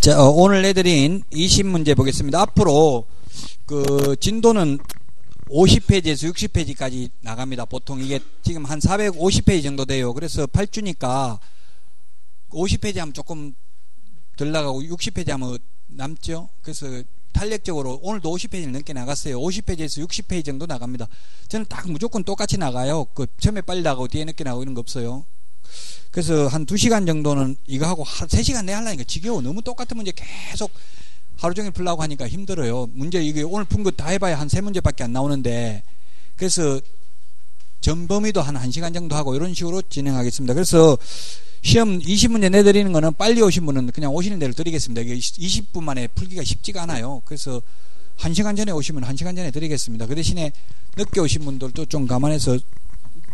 자, 어, 오늘 내드린 20문제 보겠습니다. 앞으로 그 진도는 50페이지에서 60페이지까지 나갑니다. 보통 이게 지금 한 450페이지 정도 돼요. 그래서 8주니까 50페이지 하면 조금 덜 나가고 60페이지 하면 남죠. 그래서 탄력적으로 오늘도 50페이지를 넘게 나갔어요. 50페이지에서 60페이지 정도 나갑니다. 저는 딱 무조건 똑같이 나가요. 그 처음에 빨리 나가고 뒤에 늦게 나가고 이런 거 없어요. 그래서 한 2시간 정도는 이거 하고 3시간 내 하려니까 지겨워. 너무 똑같은 문제 계속 하루 종일 풀라고 하니까 힘들어요. 문제 이게 오늘 푼 거 다 해봐야 한 세 문제밖에 안 나오는데 그래서 전범위도 한 1시간 정도 하고 이런 식으로 진행하겠습니다. 그래서 시험 20문제 내드리는 거는 빨리 오신 분은 그냥 오시는 대로 드리겠습니다. 이게 20분 만에 풀기가 쉽지가 않아요. 그래서 1시간 전에 오시면 1시간 전에 드리겠습니다. 그 대신에 늦게 오신 분들도 좀 감안해서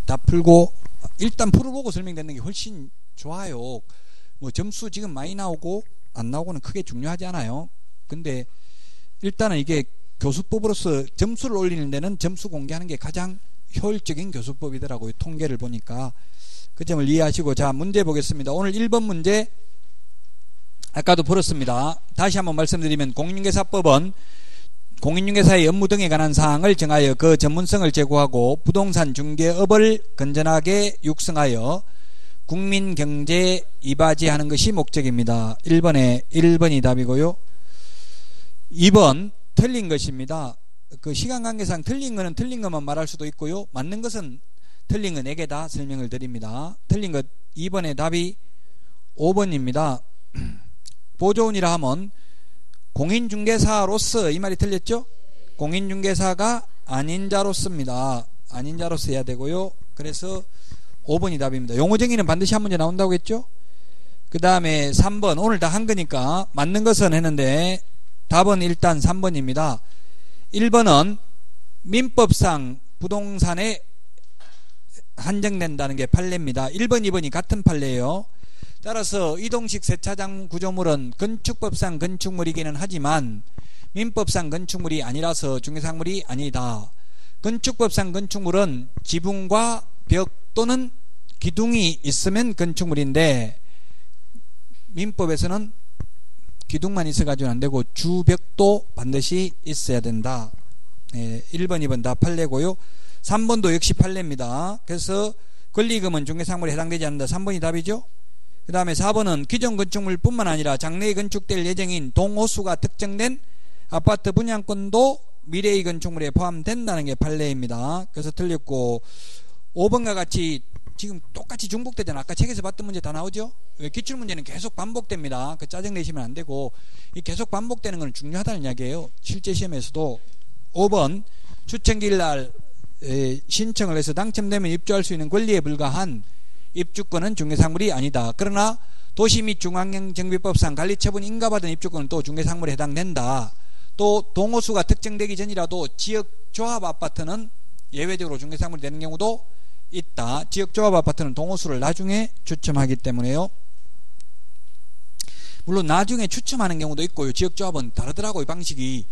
다 풀고 일단 풀어보고 설명되는 게 훨씬 좋아요. 뭐 점수 지금 많이 나오고 안 나오고는 크게 중요하지 않아요. 근데 일단은 이게 교수법으로서 점수를 올리는 데는 점수 공개하는 게 가장 효율적인 교수법이더라고요. 통계를 보니까. 그 점을 이해하시고 자 문제 보겠습니다. 오늘 1번 문제 아까도 풀었습니다. 다시 한번 말씀드리면 공인중개사법은 공인중개사의 업무 등에 관한 사항을 정하여 그 전문성을 제고하고 부동산 중개업을 건전하게 육성하여 국민 경제에 이바지하는 것이 목적입니다. 1번에 1번이 답이고요. 2번 틀린 것입니다. 그 시간 관계상 틀린 것은 틀린 것만 말할 수도 있고요. 맞는 것은 틀린 거 4개 다 설명을 드립니다. 틀린 것 2번의 답이 5번입니다. 보조원이라 하면 공인중개사로서 이 말이 틀렸죠? 공인중개사가 아닌 자로서입니다. 아닌 자로서 해야 되고요. 그래서 5번이 답입니다. 용어 정의는 반드시 한 문제 나온다고 했죠? 그 다음에 3번 오늘 다 한 거니까 맞는 것은 했는데 답은 일단 3번입니다. 1번은 민법상 부동산에 한정된다는 게 판례입니다. 1번, 2번이 같은 판례예요. 따라서 이동식 세차장 구조물은 건축법상 건축물이기는 하지만 민법상 건축물이 아니라서 중개상물이 아니다. 건축법상 건축물은 지붕과 벽 또는 기둥이 있으면 건축물인데 민법에서는 기둥만 있어가지고 안 되고 주벽도 반드시 있어야 된다. 예, 1번, 2번 다 판례고요. 3번도 역시 판례입니다. 그래서 권리금은 중개상물에 해당되지 않는다. 3번이 답이죠. 그 다음에 4번은 기존 건축물뿐만 아니라 장래에 건축될 예정인 동호수가 특정된 아파트 분양권도 미래의 건축물에 포함된다는 게 판례입니다. 그래서 틀렸고 5번과 같이 지금 똑같이 중복되잖아. 아까 책에서 봤던 문제 다 나오죠? 기출 문제는 계속 반복됩니다. 그 짜증 내시면 안 되고 이 계속 반복되는 건 중요하다는 이야기예요. 실제 시험에서도 5번 추천기일 날 신청을 해서 당첨되면 입주할 수 있는 권리에 불과한 입주권은 중개상물이 아니다. 그러나 도시 및 중앙정비법상 관리처분 인가받은 입주권은 또 중개상물에 해당된다. 또 동호수가 특정되기 전이라도 지역조합 아파트는 예외적으로 중개상물이 되는 경우도 있다. 지역조합 아파트는 동호수를 나중에 추첨하기 때문에요. 물론 나중에 추첨하는 경우도 있고요. 지역조합은 다르더라고요. 방식이.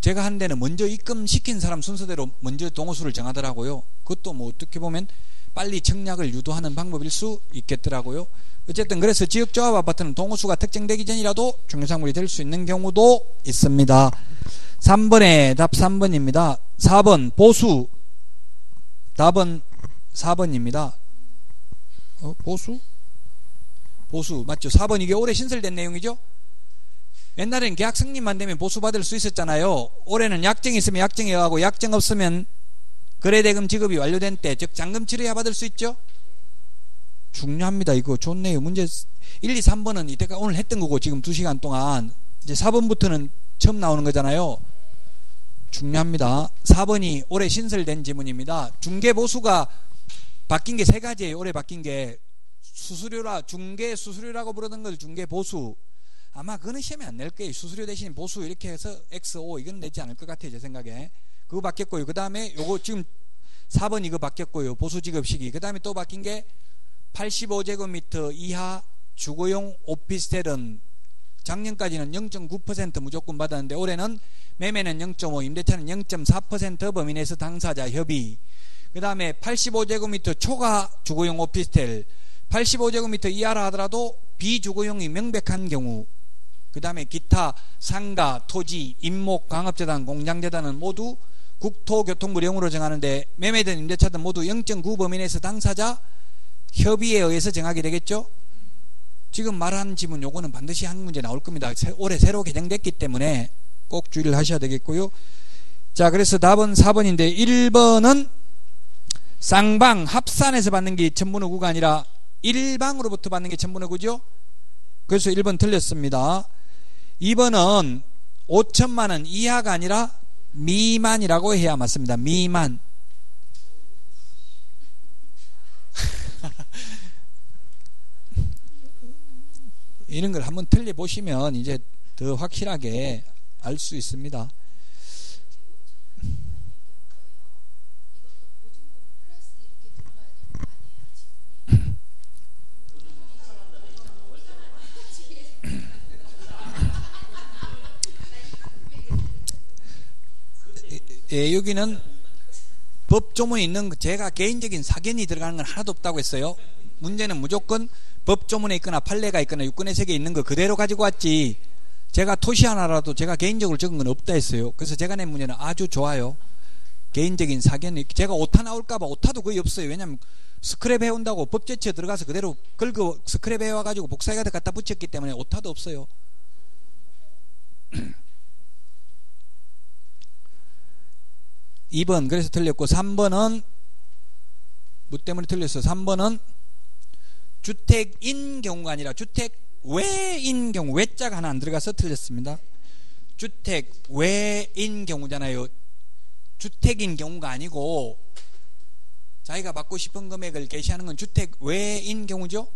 제가 한 데는 먼저 입금시킨 사람 순서대로 먼저 동호수를 정하더라고요. 그것도 뭐 어떻게 보면 빨리 청약을 유도하는 방법일 수 있겠더라고요. 어쨌든 그래서 지역조합 아파트는 동호수가 특정되기 전이라도 중개상물이 될 수 있는 경우도 있습니다. 3번의 답 3번입니다. 4번 보수 답은 4번입니다. 어, 보수? 보수 맞죠? 4번 이게 올해 신설된 내용이죠? 옛날엔 계약 승인만 되면 보수 받을 수 있었잖아요. 올해는 약정이 있으면 약정에 가고 약정 없으면 거래대금 지급이 완료된 때, 즉 잔금 치료야 받을 수 있죠? 중요합니다. 이거 좋네요. 문제 1, 2, 3번은 이때가 오늘 했던 거고 지금 2시간 동안 이제 4번부터는 처음 나오는 거잖아요. 중요합니다. 4번이 올해 신설된 지문입니다. 중개보수가 바뀐 게 세 가지예요. 올해 바뀐 게 수수료라 중개 수수료라고 부르던 걸 중개 보수 아마 그거는 시험에 안 낼 거예요. 수수료 대신 보수 이렇게 해서 XO 이건 내지 않을 것 같아요. 제 생각에. 그거 바뀌었고요. 그 다음에 요거 지금 4번 이거 바뀌었고요. 보수 지급 시기. 그 다음에 또 바뀐 게 85제곱미터 이하 주거용 오피스텔은 작년까지는 0.9% 무조건 받았는데 올해는 매매는 0.5, 임대차는 0.4% 범위 내에서 당사자 협의. 그 다음에 85제곱미터 초과 주거용 오피스텔 85제곱미터 이하라 하더라도 비주거용이 명백한 경우 그 다음에 기타 상가, 토지, 임목, 강업재단, 공장재단은 모두 국토교통부 령으로 정하는데 매매든 임대차든 모두 0.9 범위 내에서 당사자 협의에 의해서 정하게 되겠죠. 지금 말한 지문 요거는 반드시 한 문제 나올 겁니다. 올해 새로 개정됐기 때문에 꼭 주의를 하셔야 되겠고요. 자, 그래서 답은 4번인데 1번은 쌍방 합산해서 받는 게 천분의9가 아니라 일방으로부터 받는 게 천분의 9죠. 그래서 1번 틀렸습니다. 2번은 5천만 원 이하가 아니라 미만이라고 해야 맞습니다. 미만. 이런 걸 한번 틀려 보시면 이제 더 확실하게 알 수 있습니다. 예, 여기는 법조문이 있는 제가 개인적인 사견이 들어가는 건 하나도 없다고 했어요. 문제는 무조건 법조문에 있거나 판례가 있거나 육군의 세계에 있는 거 그대로 가지고 왔지. 제가 토시 하나라도 제가 개인적으로 적은 건 없다 했어요. 그래서 제가 낸 문제는 아주 좋아요. 개인적인 사견이 제가 오타 나올까봐 오타도 거의 없어요. 왜냐면 스크랩 해온다고 법제처 들어가서 그대로 긁어 스크랩 해와가지고 복사해가 갖다 붙였기 때문에 오타도 없어요. 2번 그래서 틀렸고 3번은 뭐 때문에 틀렸어. 3번은 주택인 경우가 아니라 주택 외인 경우 외자가 하나 안 들어가서 틀렸습니다. 주택 외인 경우잖아요. 주택인 경우가 아니고 자기가 받고 싶은 금액을 게시하는 건 주택 외인 경우죠.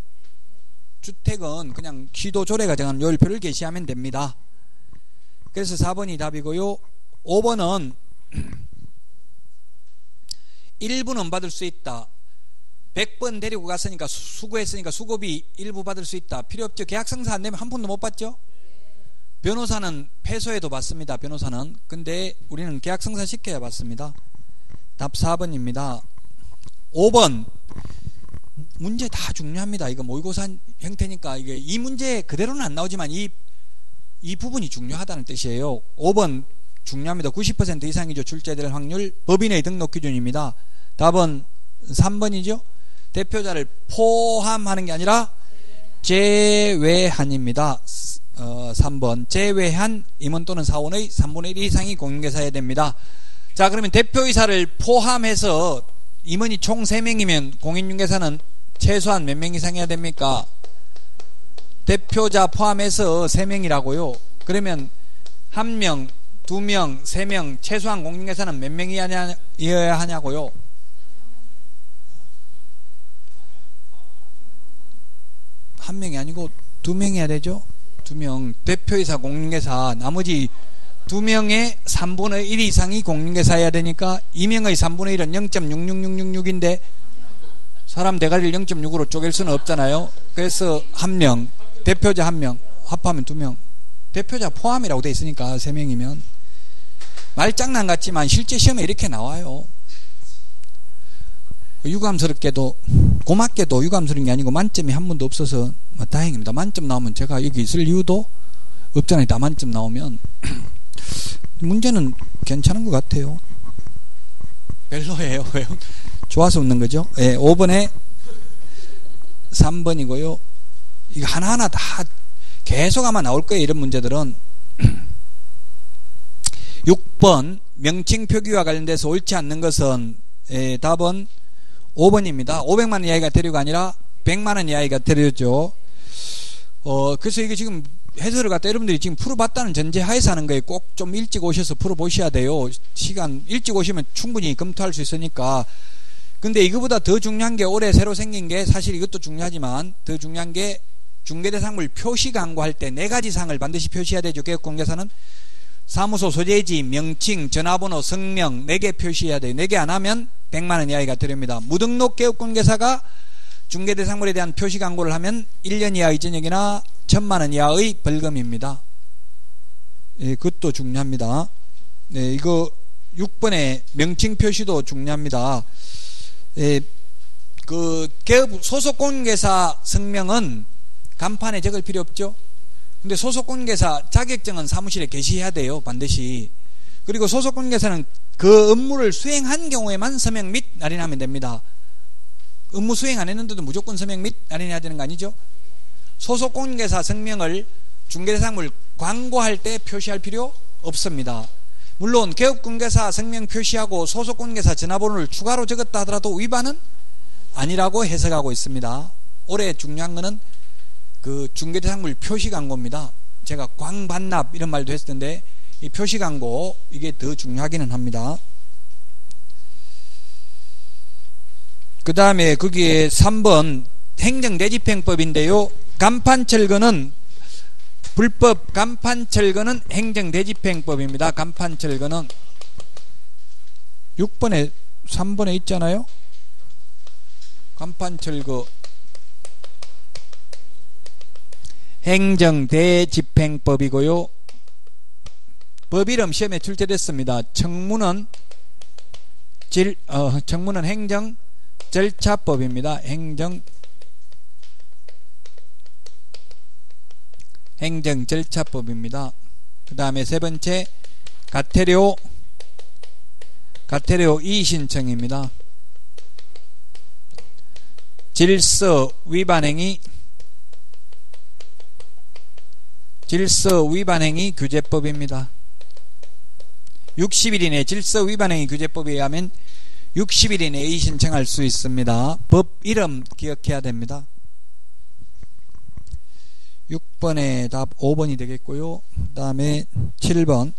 주택은 그냥 시도 조례가 정한 요일표를 게시하면 됩니다. 그래서 4번이 답이고요. 5번은 1부는 받을 수 있다. 100번 데리고 갔으니까 수고했으니까 수고비 일부 받을 수 있다. 필요 없죠. 계약성사 안 되면 한 푼도 못 받죠. 변호사는 패소해도 받습니다. 변호사는. 근데 우리는 계약성사 시켜야 받습니다. 답 4번입니다. 5번 문제 다 중요합니다. 이거 모의고사 형태니까 이게 이 문제 그대로는 안 나오지만 이, 이 부분이 중요하다는 뜻이에요. 5번 중요합니다. 90% 이상이죠. 출제될 확률 법인의 등록 기준입니다. 답은 3번이죠. 대표자를 포함하는 게 아니라 제외한입니다. 어, 3번 제외한 임원 또는 사원의 3분의 1 이상이 공인계사해야 됩니다. 자 그러면 대표이사를 포함해서 임원이 총 3명이면 공인중개사는 최소한 몇 명 이상 해야 됩니까? 대표자 포함해서 3명이라고요. 그러면 1명, 2명, 3명, 최소한 공인중개사는 몇 명이어야 하냐고요? 한 명이 아니고 두 명이 해야 되죠. 두 명. 대표이사 공인계사 나머지 두 명의 3분의 1 이상이 공인계사여야 되니까 2명의 3분의 1은 0.66666인데 사람 대가리를 0.6으로 쪼갤 수는 없잖아요. 그래서 한 명, 대표자 한 명, 합하면 두 명. 대표자 포함이라고 돼 있으니까 세 명이면 말장난 같지만 실제 시험에 이렇게 나와요. 유감스럽게도 고맙게도 유감스러운 게 아니고 만점이 한 번도 없어서 뭐 다행입니다. 만점 나오면 제가 여기 있을 이유도 없잖아요. 다 만점 나오면 문제는 괜찮은 것 같아요. 별로예요. 왜요? 좋아서 웃는 거죠. 예, 5번에 3번이고요. 이거 하나하나 다 계속 아마 나올 거예요. 이런 문제들은 6번 명칭 표기와 관련돼서 옳지 않는 것은 예, 답은 5번입니다. 500만원 이하가 대류가 아니라 100만원 이하가 대류죠. 어, 그래서 이게 지금 해설을 갖다 여러분들이 지금 풀어봤다는 전제 하에서 하는 거예요. 꼭좀 일찍 오셔서 풀어보셔야 돼요. 시간, 일찍 오시면 충분히 검토할 수 있으니까. 근데 이거보다 더 중요한 게 올해 새로 생긴 게 사실 이것도 중요하지만 더 중요한 게 중개대상물 표시 광고할 때 네 가지 상을 반드시 표시해야 되죠. 개업공개사는 사무소 소재지, 명칭, 전화번호, 성명 4개 표시해야 돼요. 4개 안 하면 100만원 이하가 드립니다. 무등록 개업공개사가 중개대상물에 대한 표시 광고를 하면 1년 이하의 전역이나 1000만원 이하의 벌금입니다. 예, 그것도 중요합니다. 네, 이거 6번의 명칭 표시도 중요합니다. 예, 그 개업 소속 공개사 성명은 간판에 적을 필요 없죠. 근데 소속관계사 자격증은 사무실에 게시해야 돼요. 반드시. 그리고 소속관계사는 그 업무를 수행한 경우에만 서명 및 날인하면 됩니다. 업무 수행 안 했는데도 무조건 서명 및 날인해야 되는 거 아니죠? 소속관계사 성명을 중개대상물 광고할 때 표시할 필요 없습니다. 물론 개업관계사 성명 표시하고 소속관계사 전화번호를 추가로 적었다 하더라도 위반은 아니라고 해석하고 있습니다. 올해 중요한 것은 그 중개대상물 표시 광고입니다. 제가 광반납 이런 말도 했었는데 이 표시 광고 이게 더 중요하기는 합니다. 그 다음에 거기에 3번 행정대집행법인데요. 간판 철거는 불법 간판 철거는 행정대집행법입니다. 간판 철거는 6번에 3번에 있잖아요. 간판 철거 행정대집행법이고요. 법 이름 시험에 출제됐습니다. 청문은 질, 어, 청문은 행정 절차법입니다. 행정 행정 절차법입니다. 그 다음에 세 번째 가태료 가태료 이신청입니다. 질서 위반행위 질서 위반 행위 규제법입니다. 60일 이내 질서 위반 행위 규제법에 의하면 60일 이내에 신청할 수 있습니다. 법 이름 기억해야 됩니다. 6번의 답 5번이 되겠고요. 그 다음에 7번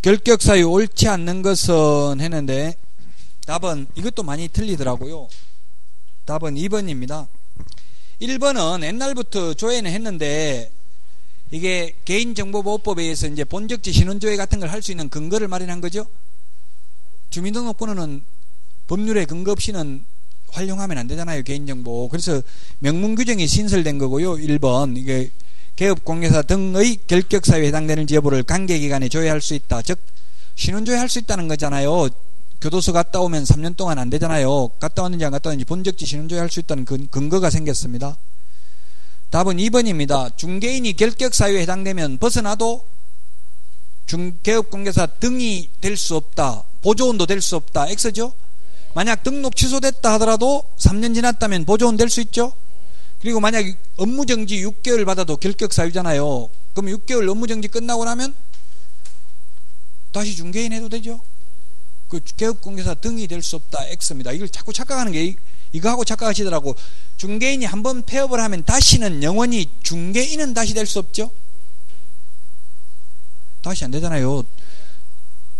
결격 사유 옳지 않는 것은 했는데 답은 이것도 많이 틀리더라고요. 답은 2번입니다. 1번은 옛날부터 조회는 했는데 이게 개인정보보호법에 의해서 이제 본적지 신원조회 같은 걸 할 수 있는 근거를 마련한 거죠. 주민등록번호는 법률에 근거 없이는 활용하면 안 되잖아요. 개인정보. 그래서 명문 규정이 신설된 거고요. 1번 이게 개업 공개사 등의 결격사유에 해당되는 여부를 관계기관에 조회할 수 있다. 즉 신원조회할 수 있다는 거잖아요. 교도소 갔다 오면 3년 동안 안 되잖아요. 갔다 왔는지 안 갔다 왔는지 본적지 신원조회 할 수 있다는 근거가 생겼습니다. 답은 2번입니다. 중개인이 결격 사유에 해당되면 벗어나도 중개업공개사 등이 될 수 없다. 보조원도 될 수 없다. X죠? 만약 등록 취소됐다 하더라도 3년 지났다면 보조원 될 수 있죠? 그리고 만약 업무정지 6개월 받아도 결격 사유잖아요. 그럼 6개월 업무정지 끝나고 나면 다시 중개인 해도 되죠? 그 개업공개사 등이 될 수 없다. X입니다. 이걸 자꾸 착각하는 게 이거하고 착각하시더라고. 중개인이 한 번 폐업을 하면 다시는 영원히 중개인은 다시 될 수 없죠? 다시 안 되잖아요.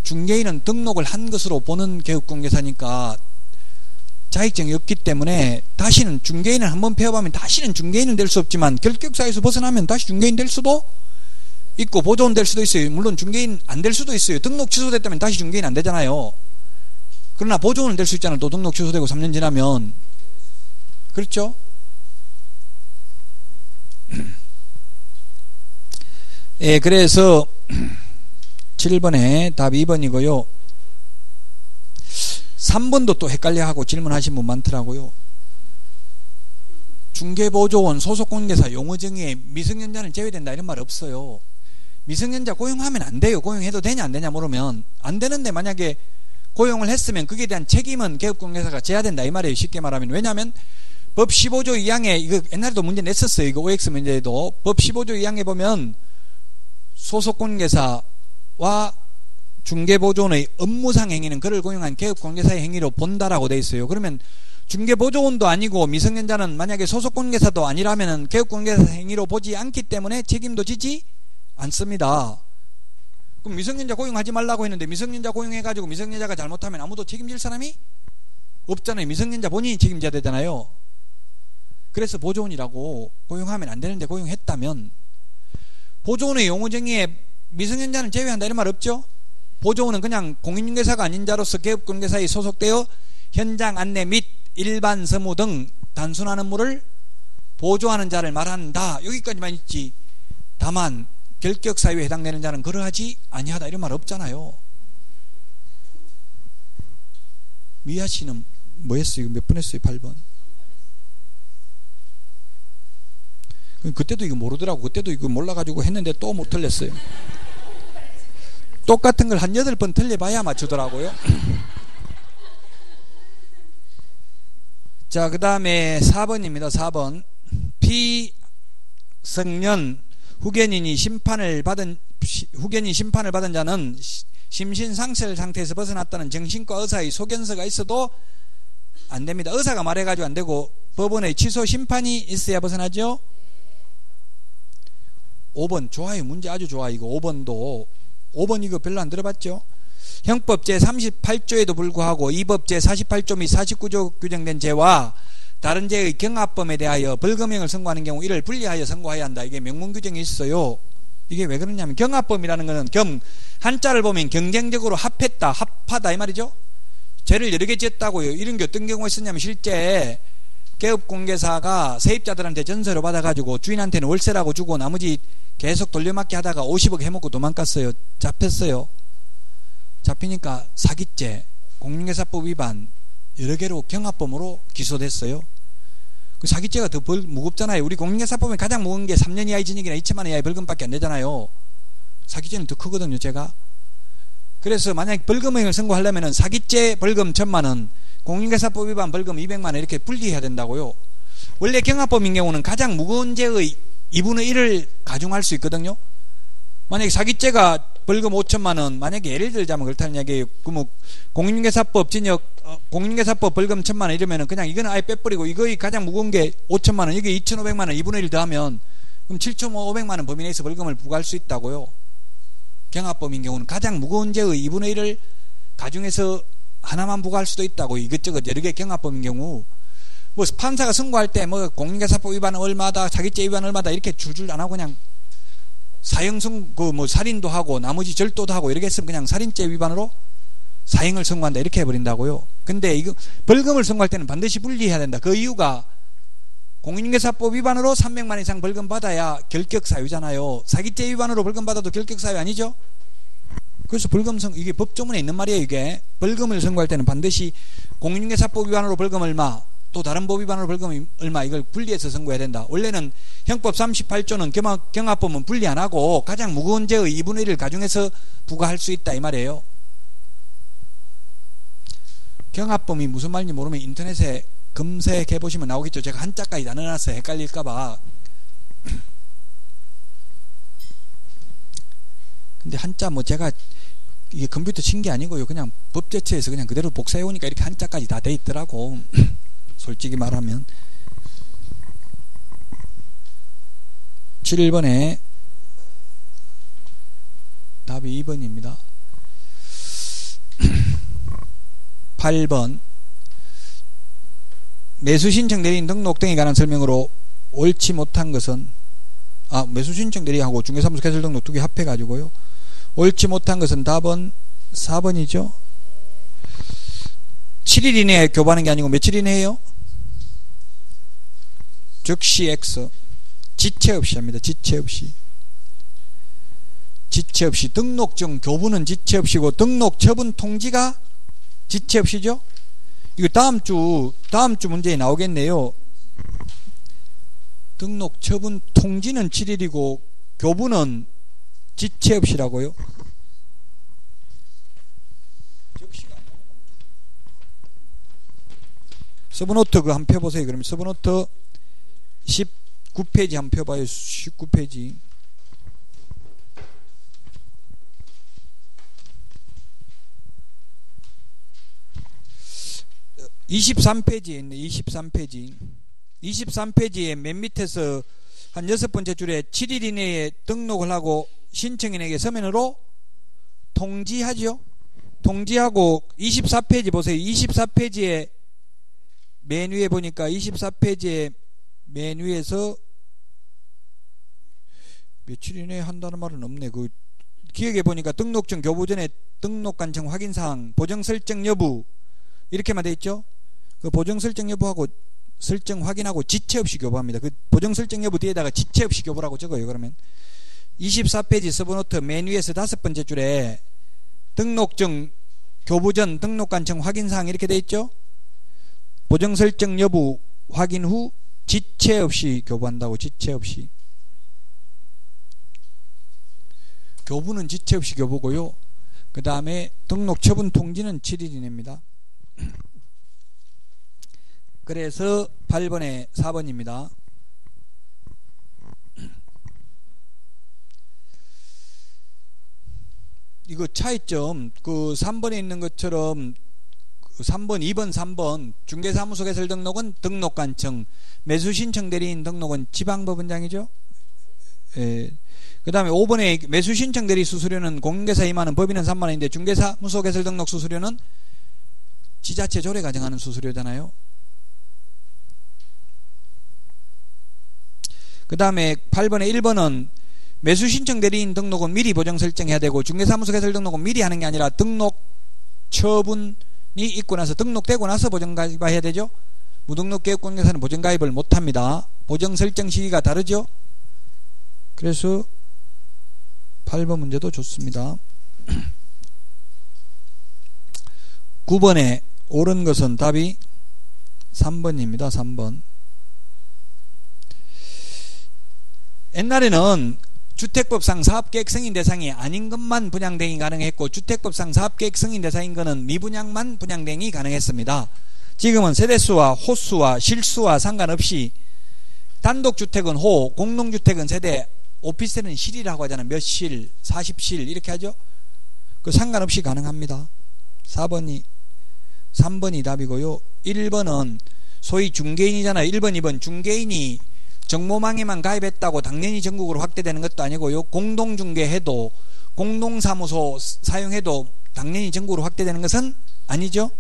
중개인은 등록을 한 것으로 보는 개업공개사니까 자격증이 없기 때문에 다시는 중개인을 한 번 폐업하면 다시는 중개인은 될 수 없지만 결격사에서 벗어나면 다시 중개인 될 수도 있고 보존 될 수도 있어요. 물론 중개인 안 될 수도 있어요. 등록 취소됐다면 다시 중개인 안 되잖아요. 그러나 보존은 될 수 있잖아요. 또 등록 취소되고 3년 지나면 그렇죠? 예, 그래서 7번에 답 2번이고요. 3번도 또 헷갈려하고 질문하신 분 많더라고요. 중개보조원 소속공개사 용어정의에 미성년자는 제외된다 이런 말 없어요. 미성년자 고용하면 안 돼요. 고용해도 되냐 안 되냐 물으면 안 되는데 만약에 고용을 했으면 그에 대한 책임은 개업공개사가 져야 된다 이 말이에요. 쉽게 말하면 왜냐하면 법 15조 2항에 이거 옛날에도 문제 냈었어요. 이거 OX 문제에도 법 15조 2항에 보면 소속공개사와 중개보조원의 업무상 행위는 그를 고용한 개업공개사의 행위로 본다라고 돼 있어요. 그러면 중개보조원도 아니고 미성년자는 만약에 소속공개사도 아니라면 개업공개사 행위로 보지 않기 때문에 책임도 지지 않습니다. 그럼 미성년자 고용하지 말라고 했는데 미성년자 고용해가지고 미성년자가 잘못하면 아무도 책임질 사람이 없잖아요. 미성년자 본인이 책임져야 되잖아요. 그래서 보조원이라고 고용하면 안 되는데 고용했다면 보조원의 용어정의에 미성년자는 제외한다 이런 말 없죠? 보조원은 그냥 공인중개사가 아닌 자로서 개업공개사에 소속되어 현장 안내 및 일반 서무 등 단순한 업무를 보조하는 자를 말한다. 여기까지만 있지. 다만 결격 사유에 해당되는 자는 그러하지 아니하다 이런 말 없잖아요. 미아 씨는 뭐 했어요? 몇 번 했어요? 8번. 그때도 이거 모르더라고. 그때도 이거 몰라가지고 했는데 또 못 틀렸어요. 똑같은 걸한 여덟 번 틀려봐야 맞추더라고요. 자, 그 다음에 4번입니다. 4번. 피성년 후견인이 심판을 받은, 후견인 심판을 받은 자는 심신 상실 상태에서 벗어났다는 정신과 의사의 소견서가 있어도 안 됩니다. 의사가 말해가지고 안 되고 법원의 취소 심판이 있어야 벗어나죠? 5번 좋아요. 문제 아주 좋아. 이거 5번도 5번 이거 별로 안 들어봤죠? 형법 제 38조에도 불구하고 이법 제 48조 및 49조 규정된 죄와 다른 죄의 경합범에 대하여 벌금형을 선고하는 경우 이를 분리하여 선고해야 한다. 이게 명문 규정이 있어요. 이게 왜 그러냐면 경합범이라는 것은 겸 한자를 보면 경쟁적으로 합했다, 합하다 이 말이죠. 죄를 여러 개 지었다고요. 이런 게 어떤 경우가 있었냐면 실제 개업 공개사가 세입자들한테 전세로 받아가지고 주인한테는 월세라고 주고 나머지 계속 돌려막기 하다가 50억 해먹고 도망갔어요. 잡혔어요. 잡히니까 사기죄, 공인회사법 위반 여러 개로 경합범으로 기소됐어요. 그 사기죄가 더 벌, 무겁잖아요. 우리 공인회사법에 가장 무거운 게 3년 이하의 징역이나 2천만 원 이하의 벌금밖에 안 되잖아요. 사기죄는 더 크거든요, 제가. 그래서 만약 벌금형을 선고하려면 사기죄 벌금 천만 원, 공인회사법 위반 벌금 200만 원 이렇게 분리해야 된다고요. 원래 경합범인 경우는 가장 무거운 죄의 2분의 1을 가중할 수 있거든요. 만약에 사기죄가 벌금 5천만 원, 만약에 예를 들자면 그렇다는 얘기예요. 그뭐 공인중개사법 진역, 어, 공인중개사법 벌금 1천만 원 이러면은 그냥 이거는 아예 빼버리고 이거의 가장 무거운 게 5천만 원, 이게 2,500만 원, 2분의 1 더하면 그럼 7,500만 원 범위 내에서 벌금을 부과할 수 있다고요. 경합범인 경우는 가장 무거운 죄의 2분의 1을 가중해서 하나만 부과할 수도 있다고 이것저것 여러 개 경합범인 경우 뭐 판사가 선고할 때 뭐 공인중개사법 위반 얼마다, 자기죄 위반 얼마다 이렇게 줄줄 안 하고 그냥 사형성 그 뭐 살인도 하고 나머지 절도도 하고 이렇게 했으면 그냥 살인죄 위반으로 사형을 선고한다 이렇게 해버린다고요. 근데 이거 벌금을 선고할 때는 반드시 분리해야 된다. 그 이유가 공인중개사법 위반으로 300만 이상 벌금 받아야 결격 사유잖아요. 사기죄 위반으로 벌금 받아도 결격 사유 아니죠? 그래서 벌금 선 이게 법조문에 있는 말이에요. 이게 벌금을 선고할 때는 반드시 공인중개사법 위반으로 벌금 얼마 또 다른 법 위반으로 벌금 얼마 이걸 분리해서 선고해야 된다. 원래는 형법 38조는 경합, 경합법은 분리 안 하고 가장 무거운 죄의 2분의 1을 가중해서 부과할 수 있다 이 말이에요. 경합범이 무슨 말인지 모르면 인터넷에 검색해 보시면 나오겠죠. 제가 한자까지 다 넣어놨어요. 헷갈릴까 봐. 근데 한자 뭐 제가 이게 컴퓨터 친 게 아니고요. 그냥 법제처에서 그냥 그대로 복사해 오니까 이렇게 한자까지 다 돼 있더라고. 솔직히 말하면 7번에 답이 2번입니다. 8번 매수 신청 대리인 등록 등에 관한 설명으로 옳지 못한 것은 아 매수 신청 대리하고 중개사무소 개설 등록 두 개 합해 가지고요. 옳지 못한 것은 답은 4번이죠. 7일 이내에 교부하는 게 아니고 며칠 이내에요? 즉시 X 지체 없이 합니다. 지체 없이 지체 없이 등록증 교부는 지체 없이고 등록 처분 통지가 지체 없이죠. 이거 다음 주 다음 주 문제에 나오겠네요. 등록 처분 통지는 7일이고 교부는 지체 없이라고요. 서브노트 기한표 보세요. 그럼 서브노트 19페이지 기한표 봐요. 19페이지. 23페이지에 있네. 23페이지. 23페이지에 맨 밑에서 한 여섯 번째 줄에 7일 이내에 등록을 하고 신청인에게 서면으로 통지하죠. 통지하고 24페이지 보세요. 24페이지에 맨 위에 보니까 24페이지에 맨 위에서 며칠 이내에 한다는 말은 없네. 그 기억에 보니까 등록증 교부 전에 등록 관청 확인 사항, 보정 설정 여부 이렇게만 돼 있죠. 그 보정 설정 여부하고 설정 확인하고 지체 없이 교부합니다. 그 보정 설정 여부 뒤에다가 지체 없이 교부라고 적어요. 그러면 24페이지 서브노트 맨 위에서 다섯 번째 줄에 등록증 교부 전 등록 관청 확인 사항 이렇게 돼 있죠. 보정 설정 여부 확인 후 지체 없이 교부한다고 지체 없이 교부는 지체 없이 교부고요. 그 다음에 등록 처분 통지는 7일 이내입니다. 그래서 8번에 4번입니다. 이거 차이점 그 3번에 있는 것처럼 3번, 2번, 3번 중개사무소 개설 등록은 등록관청 매수신청 대리인 등록은 지방법원장이죠. 예. 그 다음에 5번에 매수신청 대리 수수료는 공개사 2만원 법인은 3만원인데 중개사무소 개설 등록 수수료는 지자체 조례 가정하는 수수료잖아요. 그 다음에 8번에 1번은 매수 신청 대리인 등록은 미리 보정 설정해야 되고 중개사무소 개설 등록은 미리 하는 게 아니라 등록 처분이 있고 나서 등록되고 나서 보정 가입해야 되죠. 무등록 계획공개사는 보정 가입을 못 합니다. 보정 설정 시기가 다르죠. 그래서 8번 문제도 좋습니다. 9번에 옳은 것은 답이 3번입니다. 3번. 옛날에는 주택법상 사업계획 승인 대상이 아닌 것만 분양대행이 가능했고 주택법상 사업계획 승인 대상인 것은 미분양만 분양대행이 가능했습니다. 지금은 세대수와 호수와 실수와 상관없이 단독주택은 호, 공동주택은 세대, 오피스텔은 실이라고 하잖아요. 몇 실, 40실 이렇게 하죠. 그 상관없이 가능합니다. 4번이 3번이 답이고요. 1번은 소위 중개인이잖아요. 1번, 2번 중개인이 정모망에만 가입했다고 당연히 전국으로 확대되는 것도 아니고요. 공동중개해도 공동사무소 사용해도 당연히 전국으로 확대되는 것은 아니죠.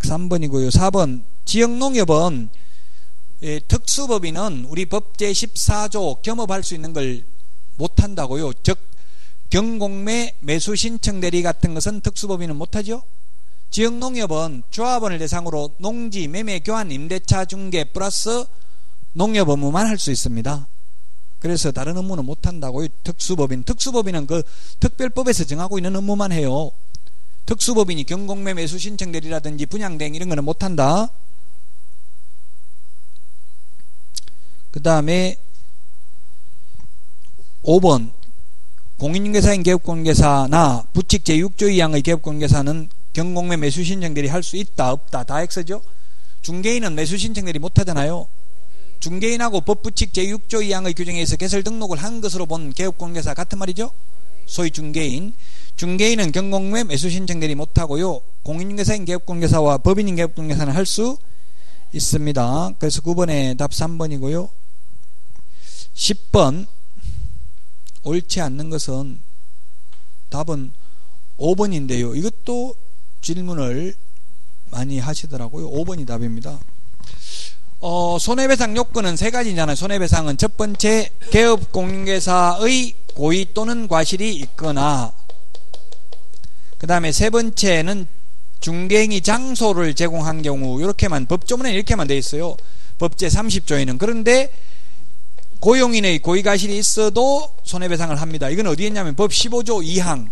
3번이고요. 4번 지역농협은 예, 특수법인은 우리 법 제 14조 겸업할 수 있는 걸 못한다고요. 즉 경공매 매수 신청 대리 같은 것은 특수법인은 못하죠. 지역농협은 조합원을 대상으로 농지 매매 교환 임대차 중개 플러스 농협 업무만 할 수 있습니다. 그래서 다른 업무는 못한다고요. 특수법인. 특수법인은 그 특별법에서 정하고 있는 업무만 해요. 특수법인이 경공매 매수 신청 대리라든지 분양대행 이런 거는 못한다. 그 다음에 5번 공인중개사인 개업공개사나 부칙 제6조 2항의 개업공개사는 경공매 매수 신청들이 할수 있다 없다 다 X죠 중개인은 매수 신청들이 못하잖아요 중개인하고 법부칙 제6조 2항의 규정에 의해서 개설 등록을 한 것으로 본 개업공개사 같은 말이죠 소위 중개인 중개인은 경공매 매수 신청들이 못하고요 공인중개사인 개업공개사와 법인인 개업공개사는 할 수 있습니다 그래서 9번에 답 3번이고요 10번 옳지 않는 것은 답은 5번인데요. 이것도 질문을 많이 하시더라고요. 5번이 답입니다. 어, 손해배상 요건은 세 가지잖아요. 손해배상은 첫 번째 개업 공개사의 고의 또는 과실이 있거나 그 다음에 세 번째는 중개행위 장소를 제공한 경우 이렇게만 법조문에 이렇게만 돼 있어요. 법제 30조에는 그런데 고용인의 고의가실이 있어도 손해배상을 합니다. 이건 어디에 있냐면 법 15조 2항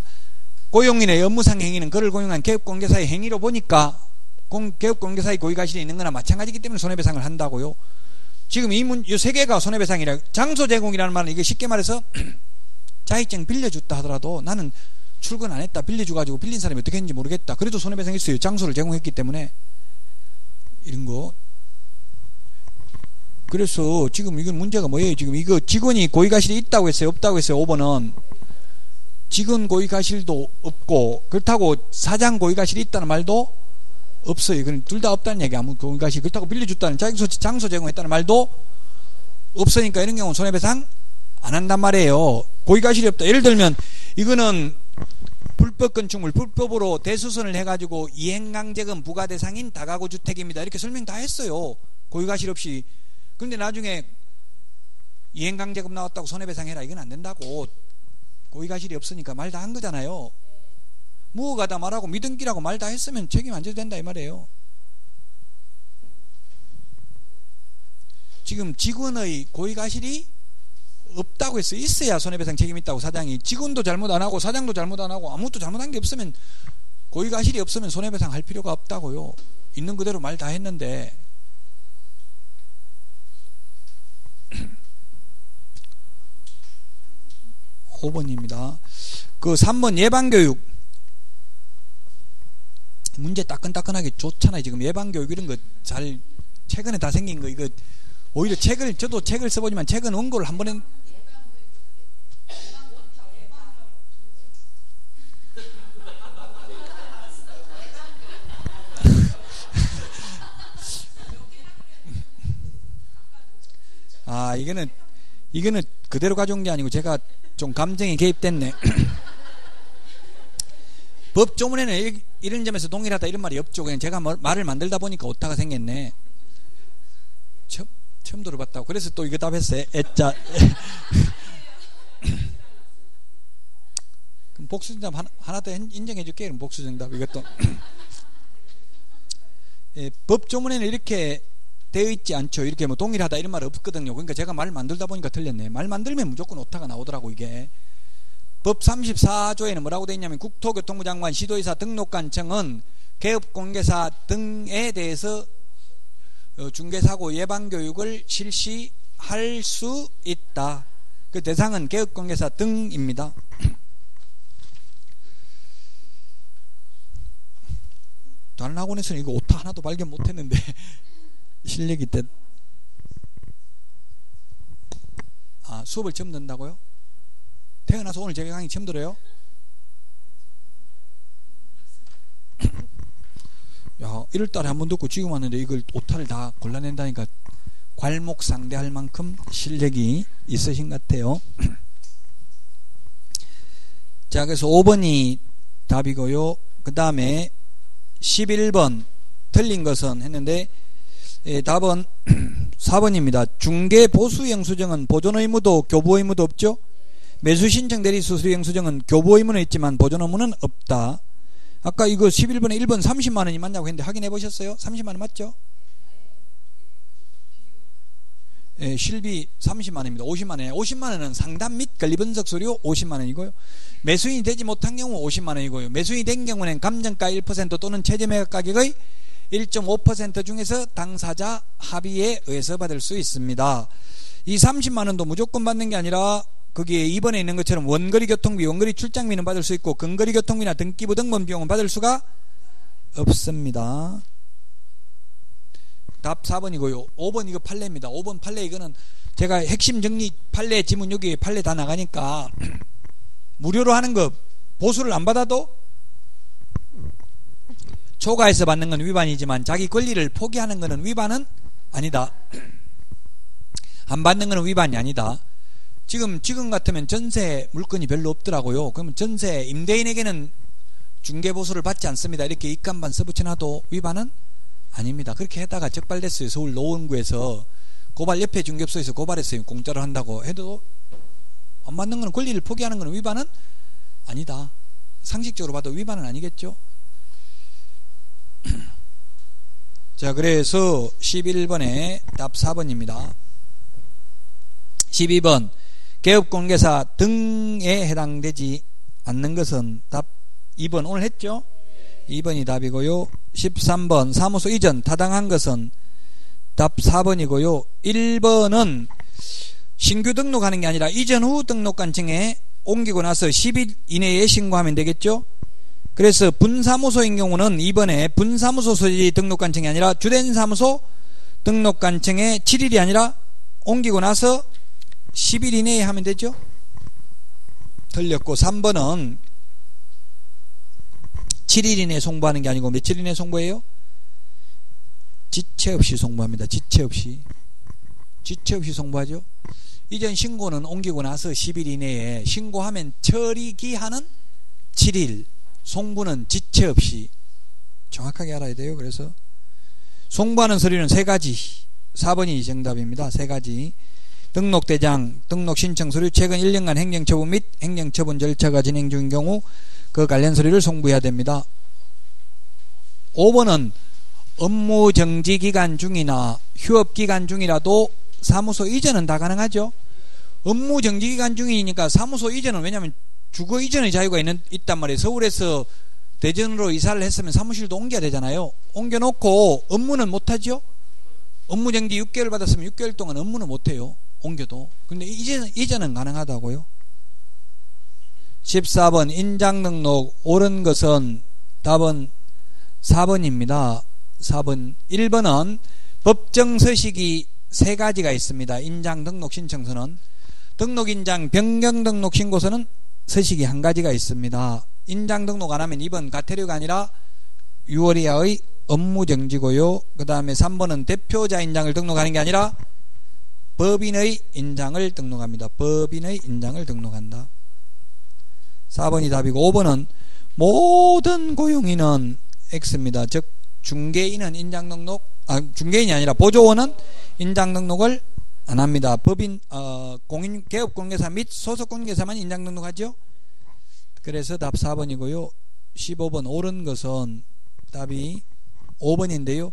고용인의 업무상 행위는 그를 고용한 개업공개사의 행위로 보니까 개업공개사의 고의가실이 있는 거나 마찬가지이기 때문에 손해배상을 한다고요. 지금 이 문, 이세 개가 손해배상이라 장소 제공이라는 말은 이게 쉽게 말해서 자격증 빌려줬다 하더라도 나는 출근 안 했다 빌려줘가지고 빌린 사람이 어떻게 했는지 모르겠다. 그래도 손해배상 있어요. 장소를 제공했기 때문에 이런 거 그래서 지금 이건 문제가 뭐예요? 지금 이거 직원이 고위가실이 있다고 했어요? 없다고 했어요? 5번은 직원 고위가실도 없고 그렇다고 사장 고위가실이 있다는 말도 없어요. 이건 둘 다 없다는 얘기 아무 고위가실 그렇다고 빌려줬다는 장소, 장소 제공했다는 말도 없으니까 이런 경우는 손해배상 안 한단 말이에요. 고위가실이 없다. 예를 들면 이거는 불법 건축물 불법으로 대수선을 해가지고 이행강제금 부과 대상인 다가구 주택입니다. 이렇게 설명 다 했어요. 고위가실 없이 그런데 나중에 이행강제금 나왔다고 손해배상해라 이건 안 된다고 고의가실이 없으니까 말 다 한 거잖아요 무어가다 말하고 믿음기라고 말 다 했으면 책임 안 져도 된다 이 말이에요. 지금 직원의 고의가실이 없다고 해서 있어야 손해배상 책임 있다고 사장이 직원도 잘못 안 하고 사장도 잘못 안 하고 아무것도 잘못한 게 없으면 고의가실이 없으면 손해배상 할 필요가 없다고요. 있는 그대로 말 다 했는데 오번입니다그 3번 예방교육 문제 따끈따끈하게 좋잖아요. 지금 예방교육 이런 거 잘 최근에 다 생긴 거 이거 오히려 책을 저도 책을 써보지만 책은 원고를 한 번에 아 이거는 이거는 그대로 가져온 게 아니고 제가 좀 감정이 개입됐네. 법 조문에는 이런 점에서 동일하다 이런 말이 없죠. 그냥 제가 말을 만들다 보니까 오타가 생겼네. 처음, 처음 들어봤다고. 그래서 또 이거 답했어요. 애자. 그럼 복수정답 하나, 하나 더 인정해 줄게. 그럼 복수정답 이것도. 예, 법조문에는 이렇게 되어 있지 않죠. 이렇게 뭐 동일하다 이런 말 없거든요. 그러니까 제가 말 만들다 보니까 틀렸네. 말 만들면 무조건 오타가 나오더라고 이게. 법 34조에는 뭐라고 되어 있냐면 국토교통부 장관 시도의사 등록관청은 개업공개사 등에 대해서 어, 중개사고 예방교육을 실시할 수 있다. 그 대상은 개업공개사 등입니다. 다른 학원에서는 이거 오타 하나도 발견 못했는데 실력이 때. 아, 수업을 처음 듣는다고요? 태어나서 오늘 제가 강의 처음 들어요? 야, 1월 달에 한 번 듣고 지금 왔는데 이걸 오타를 다 골라낸다니까 괄목 상대할 만큼 실력이 있으신 것 같아요. 자, 그래서 5번이 답이고요. 그 다음에 11번 틀린 것은 했는데 예, 답은 4번입니다. 중개 보수 영수증은 보존 의무도 교부 의무도 없죠. 매수 신청 대리 수수료 영수증은 교부 의무는 있지만 보존 의무는 없다. 아까 이거 11번에 1번 30만 원이 맞냐고 했는데 확인해 보셨어요? 30만 원 맞죠? 예, 실비 30만 원입니다. 50만 원에 50만 원은 상담 및 관리 분석 수료 50만 원이고요. 매수인이 되지 못한 경우 50만 원이고요. 매수인이 된 경우는 감정가 1% 또는 최저 매각 가격의 1.5% 중에서 당사자 합의에 의해서 받을 수 있습니다. 이 30만 원도 무조건 받는 게 아니라 거기에 2번에 있는 것처럼 원거리 교통비, 원거리 출장비는 받을 수 있고 근거리 교통비나 등기부 등본 비용은 받을 수가 없습니다. 답 4번이고요. 5번 이거 판례입니다. 5번 판례 이거는 제가 핵심 정리 판례 지문 여기 판례 다 나가니까 무료로 하는 거 보수를 안 받아도 초과해서 받는 건 위반이지만 자기 권리를 포기하는 것은 위반은 아니다. 안 받는 것은 위반이 아니다. 지금 지금 같으면 전세 물건이 별로 없더라고요. 그러면 전세 임대인에게는 중개 보수를 받지 않습니다. 이렇게 입간반 써붙여놔도 위반은 아닙니다. 그렇게 했다가 적발됐어요. 서울 노원구에서 고발 옆에 중개소에서 고발했어요. 공짜로 한다고 해도 안 맞는 것은 권리를 포기하는 것은 위반은 아니다. 상식적으로 봐도 위반은 아니겠죠. 자, 그래서 11번에 답 4번입니다. 12번 개업공개사 등에 해당되지 않는 것은 답 2번 오늘 했죠? 2번이 답이고요. 13번 사무소 이전 타당한 것은 답 4번이고요. 1번은 신규 등록하는 게 아니라 이전 후 등록관청에 옮기고 나서 10일 이내에 신고하면 되겠죠? 그래서 분사무소인 경우는 2번에 분사무소 소지 등록관청이 아니라 주된 사무소 등록관청에 7일이 아니라 옮기고 나서 10일 이내에 하면 되죠? 틀렸고 3번은 7일 이내에 송부하는 게 아니고 며칠 이내에 송부해요? 지체 없이 송부합니다. 지체 없이. 지체 없이 송부하죠? 이전 신고는 옮기고 나서 10일 이내에 신고하면 처리 기한은 7일. 송부는 지체 없이 정확하게 알아야 돼요. 그래서 송부하는 서류는 세 가지. 4번이 정답입니다. 세 가지. 등록대장, 등록 신청 서류, 최근 1년간 행정처분 및 행정처분 절차가 진행 중인 경우 그 관련 서류를 송부해야 됩니다. 5번은 업무 정지 기간 중이나 휴업 기간 중이라도 사무소 이전은 다 가능하죠. 업무 정지 기간 중이니까 사무소 이전은 왜냐하면 주거 이전의 자유가 있는, 있단 말이에요. 서울에서 대전으로 이사를 했으면 사무실도 옮겨야 되잖아요. 옮겨놓고 업무는 못하죠? 업무 정지 6개월 받았으면 6개월 동안 업무는 못해요. 옮겨도. 근데 이제는, 이전은 가능하다고요. 14번 인장 등록 옳은 것은 답은 4번입니다. 4번 1번은 법정 서식이 세 가지가 있습니다. 인장 등록 신청서는 등록 인장 변경 등록 신고서는 서식이 한 가지가 있습니다. 인장 등록 안 하면 2번 가태료가 아니라 6월 이하의 업무 정지고요. 그 다음에 3번은 대표자 인장을 등록하는 게 아니라 법인의 인장을 등록합니다. 법인의 인장을 등록한다. 4번이 답이고 5번은 모든 고용인은 X입니다. 즉 중개인은 인장 등록 아 중개인이 아니라 보조원은 인장 등록을 안 합니다. 법인 어, 공인 개업 공개사 및 소속 공개사만 인장 등록하죠. 그래서 답 4번이고요. 15번 옳은 것은 답이 5번인데요.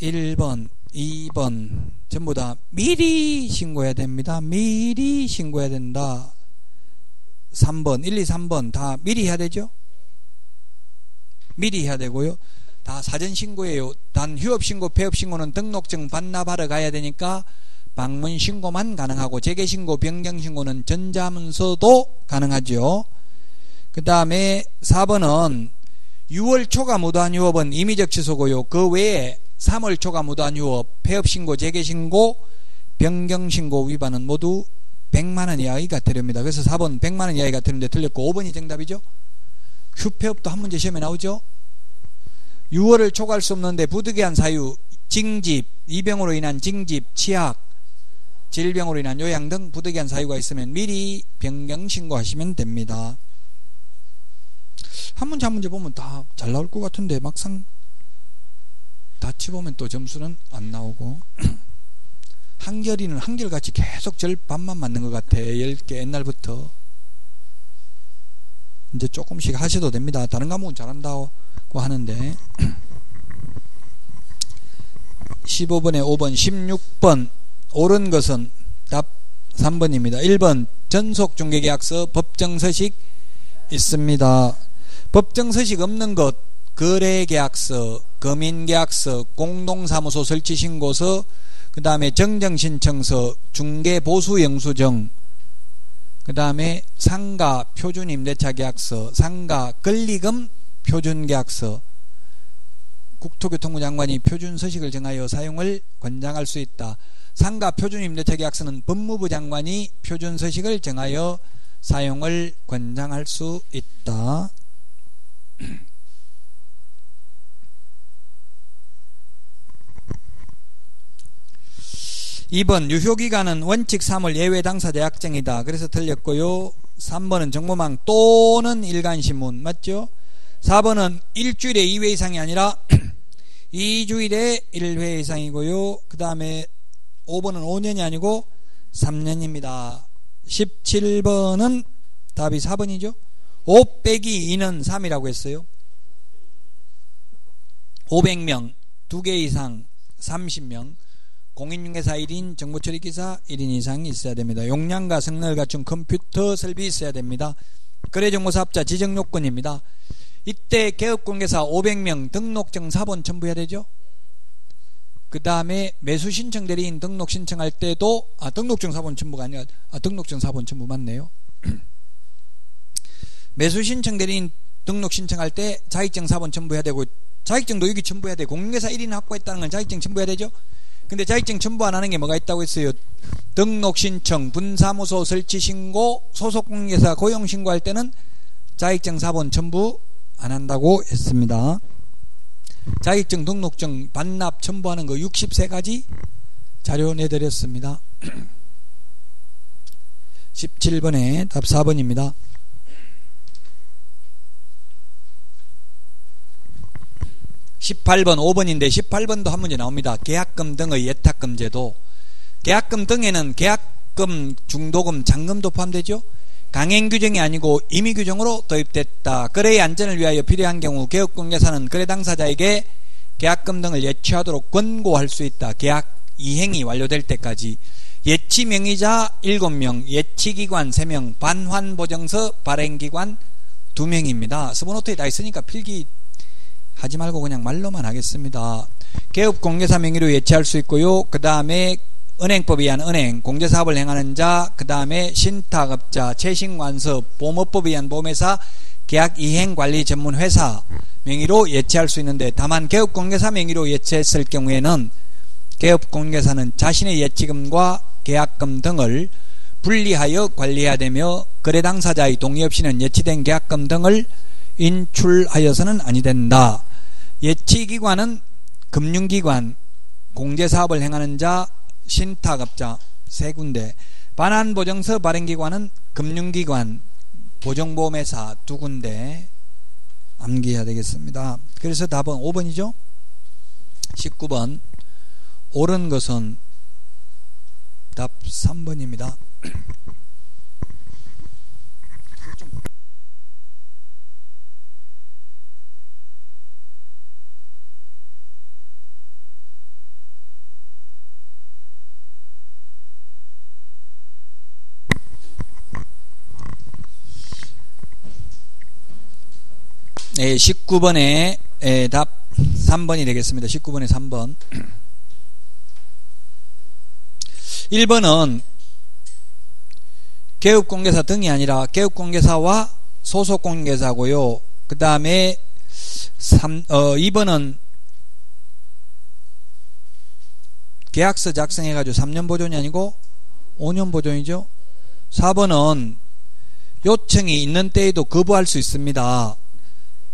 1번, 2번 전부 다 미리 신고해야 됩니다. 미리 신고해야 된다. 3번, 1, 2, 3번 다 미리 해야 되죠? 미리 해야 되고요. 다 사전 신고예요. 단 휴업 신고, 폐업 신고는 등록증 반납하러 가야 되니까 방문 신고만 가능하고 재개 신고, 변경 신고는 전자문서도 가능하죠. 그 다음에 4번은 6월 초가 무도한 유업은 임의적 취소고요. 그 외에 3월 초가 무도한 유업, 폐업 신고, 재개 신고, 변경 신고 위반은 모두 100만원 이하의 가태료입니다. 그래서 4번 100만원 이하의 가태료인데 틀렸고 5번이 정답이죠. 휴폐업도 한 문제 시험에 나오죠. 6월을 초과할 수 없는데 부득이한 사유, 징집, 이병으로 인한 징집, 치약, 질병으로 인한 요양 등 부득이한 사유가 있으면 미리 변경 신고하시면 됩니다. 한 문제 한 문제 보면 다 잘 나올 것 같은데 막상 다치 보면 또 점수는 안 나오고 한결이는 한결같이 계속 절반만 맞는 것 같아. 10개 옛날부터. 이제 조금씩 하셔도 됩니다. 다른 과목은 잘한다고 하는데. 15번에 5번 16번. 옳은 것은 답 3번입니다. 1번 전속 중개계약서 법정서식 있습니다. 법정서식 없는 것 거래계약서 거민계약서 공동사무소 설치 신고서 그 다음에 정정신청서 중개보수영수증 그 다음에 상가 표준임대차계약서 상가 권리금 표준계약서 국토교통부 장관이 표준 서식을 정하여 사용을 권장할 수 있다. 상가 표준임대차계약서는 법무부 장관이 표준 서식을 정하여 사용을 권장할 수 있다. 2번 유효기간은 원칙 3월 예외 당사자 약정이다. 그래서 틀렸고요. 3번은 정보망 또는 일간신문 맞죠? 4번은 일주일에 2회 이상이 아니라 2주일에 1회 이상이고요. 그 다음에 5번은 5년이 아니고 3년입니다. 17번은 답이 4번이죠. 5 빼기 2는 3이라고 했어요. 500명, 2개 이상 30명, 공인중개사 1인, 정보처리기사 1인 이상이 있어야 됩니다. 용량과 성능을 갖춘 컴퓨터 설비 있어야 됩니다. 거래정보사업자 지정요건입니다. 이때 개업공개사 500명 등록증 사본 첨부해야 되죠. 그 다음에 매수신청 대리인 등록 신청할 때도 아 등록증 사본 첨부가 아니라 아 등록증 사본 첨부 맞네요. 매수신청 대리인 등록 신청할 때 자격증 사본 첨부해야 되고 자격증도 여기 첨부해야 돼. 공인회사 1인 확보했다는 건 자격증 첨부해야 되죠. 근데 자격증 첨부 안 하는 게 뭐가 있다고 했어요? 등록 신청, 분사무소 설치 신고, 소속 공인회사 고용 신고할 때는 자격증 사본 첨부 안 한다고 했습니다. 자격증 등록증 반납 첨부하는 거 63가지 자료 내드렸습니다. 17번에 답 4번입니다. 18번, 5번인데 18번도 한 문제 나옵니다. 계약금 등의 예탁금 제도. 계약금 등에는 계약금, 중도금, 잔금도 포함되죠. 강행 규정이 아니고 임의 규정으로 도입됐다. 거래의 안전을 위하여 필요한 경우 개업공개사는 거래 당사자에게 계약금 등을 예치하도록 권고할 수 있다. 계약 이행이 완료될 때까지 예치 명의자 7명, 예치 기관 3명, 반환보정서 발행 기관 2명입니다. 스모노트에 다 있으니까 필기 하지 말고 그냥 말로만 하겠습니다. 개업 공개사 명의로 예치할 수 있고요. 그 다음에 은행법에 의한 은행, 공제사업을 행하는 자, 그 다음에 신탁업자, 채식완섭, 보험업법에 의한 보험회사, 계약 이행 관리 전문 회사 명의로 예치할 수 있는데 다만 개업 공개사 명의로 예치했을 경우에는 개업 공개사는 자신의 예치금과 계약금 등을 분리하여 관리해야 되며 거래 당사자의 동의 없이는 예치된 계약금 등을 인출하여서는 아니 된다. 예치기관은 금융기관, 공제사업을 행하는 자, 신탁업자 세 군데, 반환보증서 발행기관은 금융기관, 보정보험회사 두 군데 암기해야 되겠습니다. 그래서 답은 5번이죠. 19번 옳은 것은 답 3번입니다. 네, 19번의 에, 답 3번이 되겠습니다. 19번의 3번. 1번은 개업공개사 등이 아니라 개업공개사와 소속공개사고요. 그 다음에 어, 2번은 계약서 작성해가지고 3년 보존이 아니고 5년 보존이죠. 4번은 요청이 있는 때에도 거부할 수 있습니다.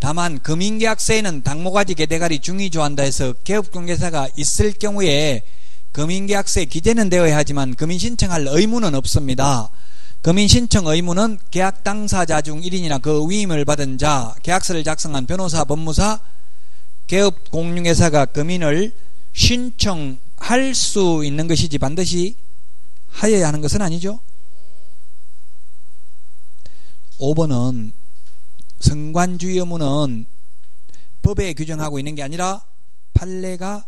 다만 금융계약서에는 당모가지 개대가리 중위조한다 해서 개업공개사가 있을 경우에 금융계약서에 기재는 되어야 하지만 금융신청할 의무는 없습니다. 금융신청 의무는 계약 당사자 중 1인이나 그 위임을 받은 자, 계약서를 작성한 변호사, 법무사, 개업 공유회사가 금인을 신청할 수 있는 것이지 반드시 하여야 하는 것은 아니죠. 5번은 성관주의 의무는 법에 규정하고 있는 게 아니라 판례가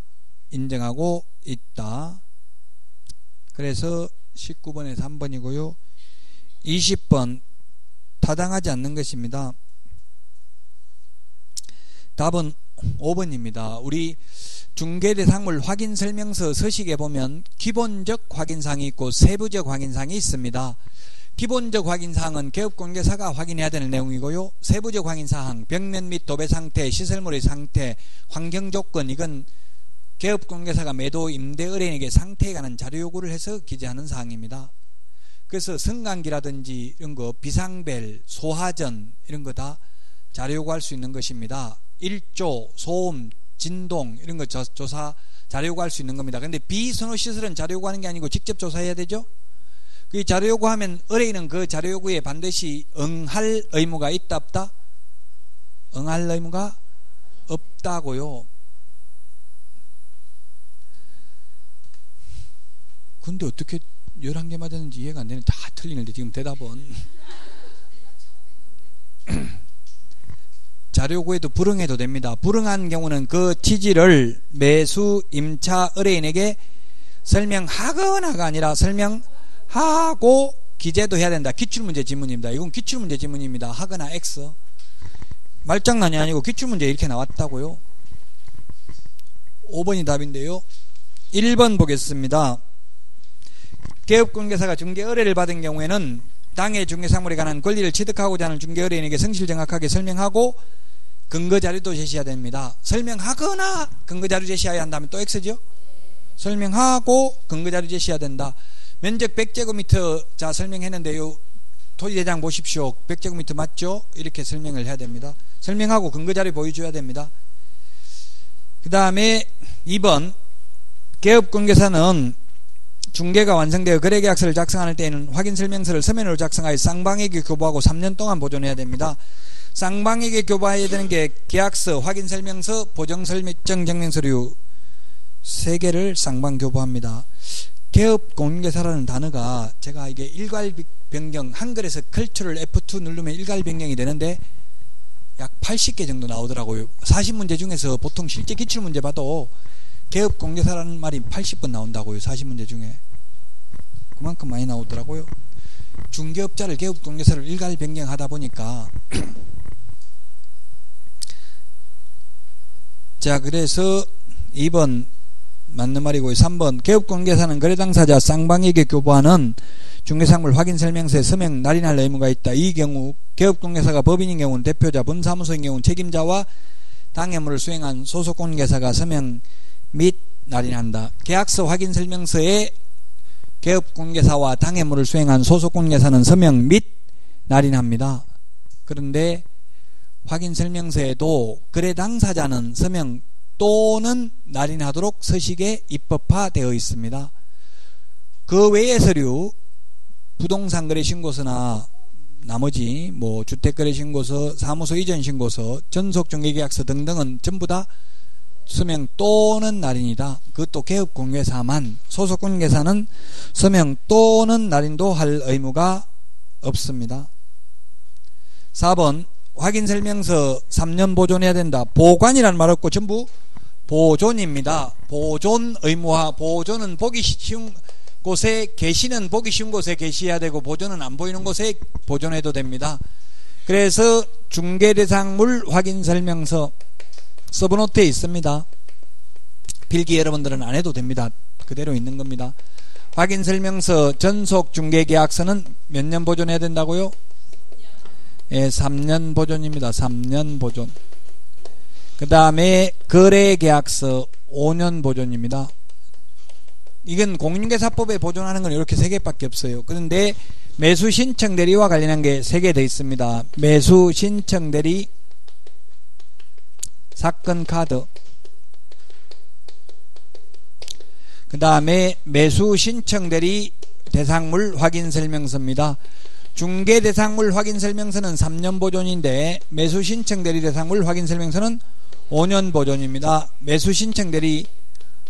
인정하고 있다. 그래서 19번에 3번이고요. 20번 타당하지 않는 것입니다. 답은 5번입니다. 우리 중개대상물 확인 설명서 서식에 보면 기본적 확인사항이 있고 세부적 확인사항이 있습니다. 기본적 확인사항은 개업공개사가 확인해야 되는 내용이고요. 세부적 확인사항, 벽면 및 도배 상태, 시설물의 상태, 환경 조건 이건 개업공개사가 매도 임대 의뢰인에게 상태에 관한 자료 요구를 해서 기재하는 사항입니다. 그래서 성관기라든지 이런 거 비상벨, 소하전 이런 거 다 자료 요구할 수 있는 것입니다. 일조, 소음, 진동 이런 거 조사 자료 요구할 수 있는 겁니다. 그런데 비선호 시설은 자료 요구하는 게 아니고 직접 조사해야 되죠. 그 자료 요구하면 의뢰인은 그 자료 요구에 반드시 응할 의무가 있다 없다? 응할 의무가 없다고요. 근데 어떻게 11개 맞았는지 이해가 안 되는데 다 틀리는데 지금 대답은 자료구에도 불응해도 됩니다. 불응한 경우는 그 취지를 매수 임차 의뢰인에게 설명하거나가 아니라 설명 하고 기재도 해야 된다. 기출문제 지문입니다. 이건 기출문제 지문입니다. 하거나 X. 말장난이 아니고 기출문제 이렇게 나왔다고요. 5번이 답인데요. 1번 보겠습니다. 개업공개사가 중개 의뢰를 받은 경우에는 당해 중개상물에 관한 권리를 취득하고자 하는 중개 의뢰인에게 성실 정확하게 설명하고 근거 자료도 제시해야 됩니다. 설명하거나 근거 자료 제시해야 한다면 또 X죠? 설명하고 근거 자료 제시해야 된다. 면적 100제곱미터 자 설명했는데요. 토지대장 보십시오. 100제곱미터 맞죠? 이렇게 설명을 해야 됩니다. 설명하고 근거자료 보여줘야 됩니다. 그 다음에 2번 개업공개사는 중개가 완성되어 거래계약서를 작성할 때에는 확인설명서를 서면으로 작성하여 쌍방에게 교부하고 3년 동안 보존해야 됩니다. 쌍방에게 교부해야 되는 게 계약서, 확인설명서, 보정설정 증명서류 3개를 쌍방 교부합니다. 개업 공개사라는 단어가 제가 이게 일괄 변경 한글에서 컬처를 F2 누르면 일괄 변경이 되는데 약 80개 정도 나오더라고요. 40문제 중에서 보통 실제 기출문제 봐도 개업 공개사라는 말이 80번 나온다고요. 40문제 중에. 그만큼 많이 나오더라고요. 중개업자를 개업 공개사를 일괄 변경하다 보니까 자 그래서 2번 맞는 말이고요. 3번 개업공개사는 거래 당사자 쌍방에게 교부하는 중개상물 확인 설명서에 서명 날인할 의무가 있다. 이 경우 개업공개사가 법인인 경우는 대표자, 본사무소인 경우는 책임자와 당해물을 수행한 소속공개사가 서명 및 날인한다. 계약서 확인 설명서에 개업공개사와 당해물을 수행한 소속공개사는 서명 및 날인합니다. 그런데 확인 설명서에도 거래 당사자는 서명 또는 날인하도록 서식에 입법화되어 있습니다. 그 외의 서류 부동산 거래 신고서나 나머지 뭐 주택 거래 신고서, 사무소 이전 신고서, 전속 중개 계약서 등등은 전부 다 서명 또는 날인이다. 그것도 개업 공개사만 소속 공개사는 서명 또는 날인도 할 의무가 없습니다. 4번 확인 설명서 3년 보존해야 된다. 보관이라는 말 없고 전부 보존입니다. 보존 의무화 보존은 보기 쉬운 곳에 계시는 보기 쉬운 곳에 계시해야 되고 보존은 안 보이는 곳에 보존해도 됩니다. 그래서 중개 대상물 확인 설명서 서브노트에 있습니다. 필기 여러분들은 안 해도 됩니다. 그대로 있는 겁니다. 확인 설명서 전속 중개 계약서는 몇 년 보존해야 된다고요? 예, 3년 보존입니다. 3년 보존. 그 다음에 거래계약서 5년 보존입니다. 이건 공인중개사법에 보존하는 건 이렇게 세 개밖에 없어요. 그런데 매수 신청 대리와 관련한 게 세 개 더 있습니다. 매수 신청 대리 사건 카드 그 다음에 매수 신청 대리 대상물 확인 설명서입니다. 중개 대상물 확인 설명서는 3년 보존인데 매수 신청 대리 대상물 확인 설명서는 5년 보존입니다. 매수 신청 대리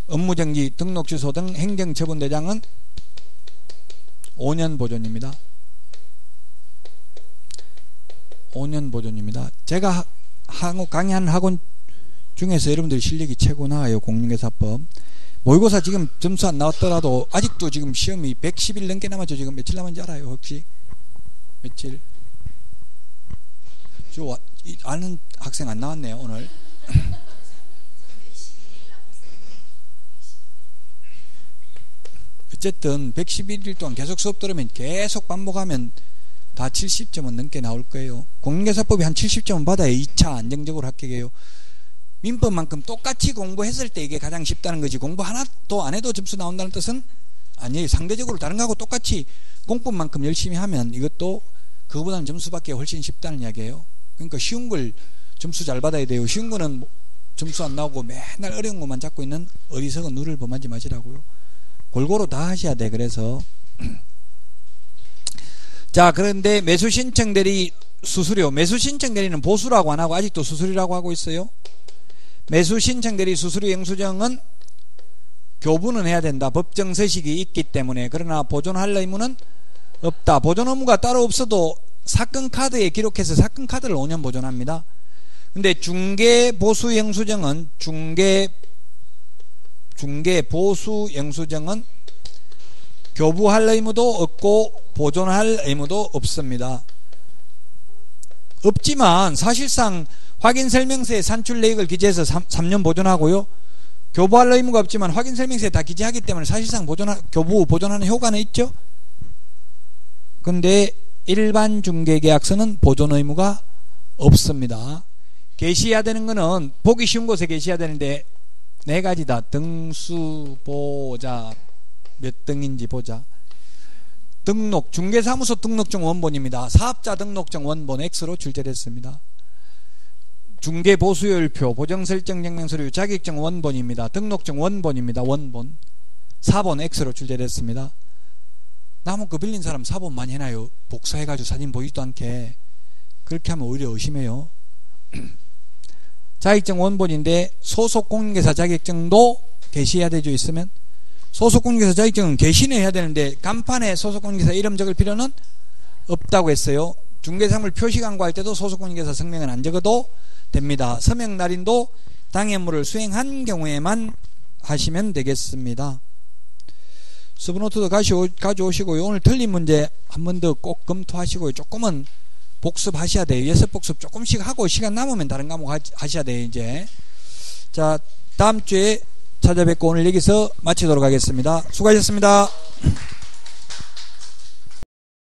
업무정지 등록주소 등 행정처분 대장은 5년 보존입니다. 5년 보존입니다. 제가 한국 강의하는 학원 중에서 여러분들 실력이 최고 나아요. 공인중개사법. 모의고사 지금 점수 안 나왔더라도 아직도 지금 시험이 110일 넘게 남았죠. 지금 며칠 남았는지 알아요? 혹시? 며칠? 저 아는 학생 안 나왔네요. 오늘. 어쨌든 111일 동안 계속 수업 들으면 계속 반복하면 다 70점은 넘게 나올 거예요. 공인중개사법이 한 70점은 받아야 2차 안정적으로 합격해요. 민법만큼 똑같이 공부했을 때 이게 가장 쉽다는 거지 공부 하나도 안 해도 점수 나온다는 뜻은 아니에요. 상대적으로 다른 거하고 똑같이 공법만큼 열심히 하면 이것도 그거보다는 점수밖에 훨씬 쉽다는 이야기예요. 그러니까 쉬운 걸 점수 잘 받아야 돼요. 쉬운 거는 점수 안 나오고 맨날 어려운 것만 잡고 있는 어리석은 누를 범하지 마시라고요. 골고루 다 하셔야 돼. 그래서 자 그런데 매수 신청 대리 수수료 매수 신청 대리는 보수라고 안 하고 아직도 수수료라고 하고 있어요. 매수 신청 대리 수수료 영수증은 교부는 해야 된다. 법정 서식이 있기 때문에 그러나 보존할 의무는 없다. 보존 의무가 따로 없어도 사건 카드에 기록해서 사건 카드를 5년 보존합니다. 근데 중개 보수 영수증은 중개 중개 보수 영수증은 교부할 의무도 없고 보존할 의무도 없습니다. 없지만 사실상 확인 설명서에 산출 내역을 기재해서 3, 년 보존하고요. 교부할 의무가 없지만 확인 설명서에 다 기재하기 때문에 사실상 보존 교부 보존하는 효과는 있죠. 근데 일반 중개 계약서는 보존 의무가 없습니다. 게시해야 되는 거는 보기 쉬운 곳에 게시해야 되는데 네 가지다. 등수 보자. 몇 등인지 보자. 등록 중개사무소 등록증 원본입니다. 사업자 등록증 원본 X로 출제됐습니다. 중개 보수열표 보정 설정 증명 서류 자격증 원본입니다. 등록증 원본입니다. 원본 4번 X로 출제됐습니다. 남은 거 빌린 사람 4번 많이 해놔요. 복사해가지고 사진 보이지도 않게 그렇게 하면 오히려 의심해요. 자격증 원본인데 소속 공인회사 자격증도 게시해야 되죠 있으면? 소속 공인회사 자격증은 게시는 해야 되는데 간판에 소속 공인회사 이름 적을 필요는 없다고 했어요. 중개사물 표시 광고할 때도 소속 공인회사 성명은 안 적어도 됩니다. 서명 날인도 당해물을 수행한 경우에만 하시면 되겠습니다. 서브노트도 가져오시고요. 오늘 틀린 문제 한 번 더 꼭 검토하시고요. 조금은 복습하셔야 돼요. 예습 복습 조금씩 하고 시간 남으면 다른 과목 하셔야 돼요. 이제 자 다음 주에 찾아뵙고 오늘 여기서 마치도록 하겠습니다. 수고하셨습니다.